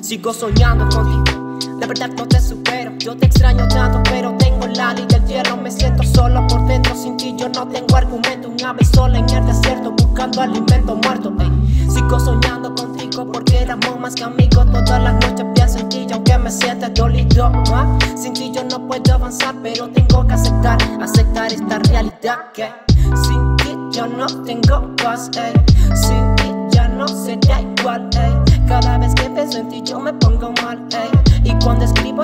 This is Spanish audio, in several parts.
Sigo soñando contigo, la verdad no te supero. Yo te extraño tanto, pero tengo la ley del hierro. Me siento solo por dentro, sin ti yo no tengo argumento. Un ave sola en el desierto, buscando alimento muerto. Sigo soñando contigo porque éramos más que amigos. Todas las noches pienso en ti, aunque me sienta dolido. Sin ti yo no puedo avanzar, pero tengo que aceptar, aceptar esta realidad que sin ti yo no tengo paz. Sin ti ya no será igual.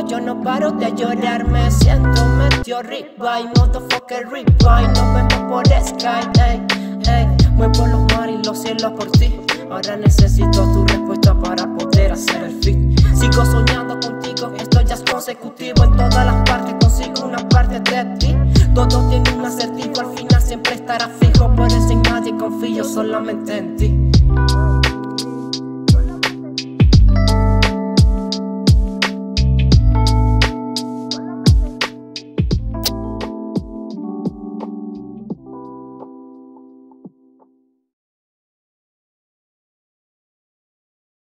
Yo no paro de llorar. Me siento medio y motherfucker Y nos vemos por Skype, ey, ey. Muevo los mares y los cielos por ti. Ahora necesito tu respuesta para poder hacer el fit Sigo soñando contigo, esto ya consecutivo En todas las partes. Consigo una parte de ti. Todo tiene un acertijo, al final siempre estará fijo. Por eso en nadie confío, solamente en ti